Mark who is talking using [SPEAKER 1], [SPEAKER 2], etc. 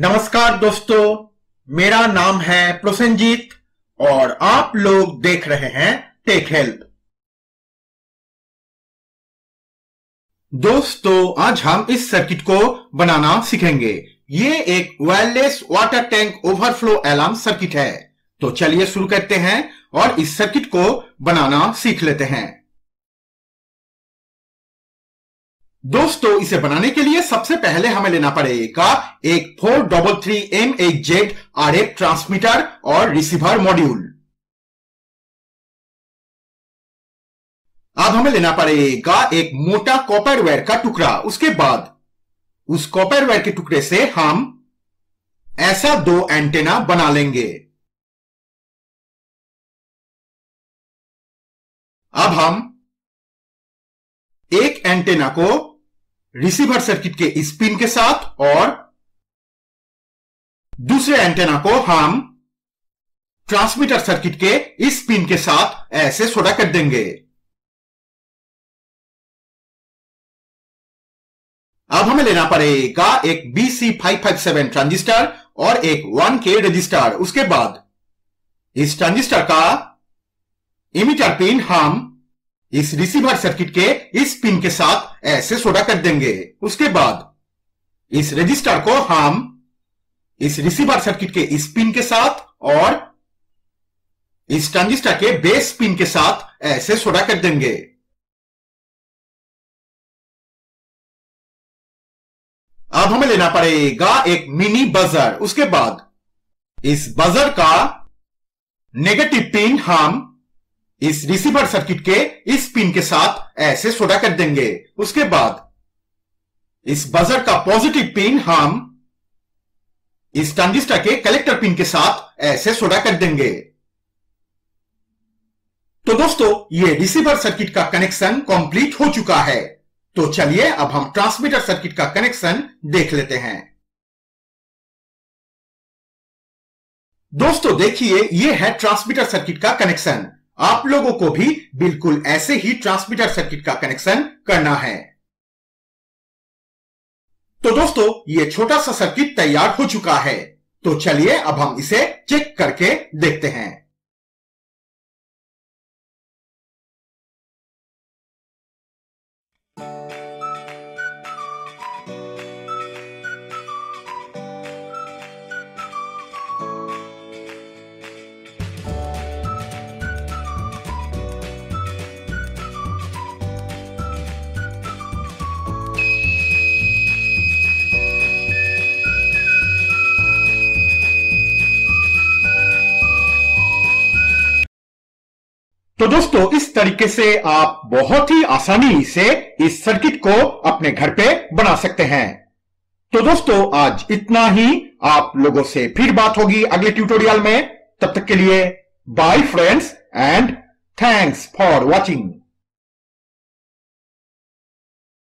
[SPEAKER 1] नमस्कार दोस्तों, मेरा नाम है प्रोसेनजीत और आप लोग देख रहे हैं टेक हेल्प दोस्तों, आज हम इस सर्किट को बनाना सीखेंगे। ये एक wireless water tank overflow alarm circuit है। तो चलिए शुरू करते हैं और इस सर्किट को बनाना सीख लेते हैं। दोस्तों, इसे बनाने के लिए सबसे पहले हमें लेना पड़ेगा एक four double three M H Z R F transmitter और रिसीवर मॉड्यूल। अब हमें लेना पड़ेगा एक मोटा कॉपर वायर का टुकड़ा। उसके बाद, उस कॉपर वायर के टुकड़े से हम ऐसा दो एंटेना बना लेंगे। अब हम एक एंटेना को रिसीवर सर्किट के इस पिन के साथ और दूसरे एंटेना को हम ट्रांसमीटर सर्किट के इस पिन के साथ ऐसे सोडा कर देंगे। अब हमें लेना पड़ेगा एक BC557 ट्रांजिस्टर और एक 1K रजिस्टर। उसके बाद इस ट्रांजिस्टर का इमीटर पिन हम इस रिसीवर सर्किट के इस पिन के साथ ऐसे सोडा कर देंगे। उसके बाद इस रजिस्टर को हम इस रिसीवर सर्किट के इस पिन के साथ और इस ट्रांजिस्टर के बेस पिन के साथ ऐसे सोडा कर देंगे। अब हमें लेना पड़ेगा एक मिनी बजर उसके बाद इस बजर का नेगेटिव पिन हम इस रिसीवर सर्किट के इस पिन के साथ ऐसे सोडा कर देंगे। उसके बाद इस बजर का पॉजिटिव पिन हम इस ट्रांजिस्टर के कलेक्टर पिन के साथ ऐसे सोडा कर देंगे। तो दोस्तों, ये रिसीवर सर्किट का कनेक्शन कंप्लीट हो चुका है। तो चलिए, अब हम ट्रांसमीटर सर्किट का कनेक्शन देख लेते हैं। दोस्तों, देखिए, ये है ट्रांसमीटर सर्किट का कनेक्शन आप लोगों को भी बिल्कुल ऐसे ही ट्रांसमीटर सर्किट का कनेक्शन करना है। तो दोस्तों, ये छोटा सा सर्किट तैयार हो चुका है। तो चलिए, अब हम इसे चेक करके देखते हैं। तो दोस्तों, इस तरीके से आप बहुत ही आसानी से इस सर्किट को अपने घर पे बना सकते हैं। तो दोस्तों, आज इतना ही। आप लोगों से फिर बात होगी अगले ट्यूटोरियल में। तब तक के लिए bye friends and thanks for watching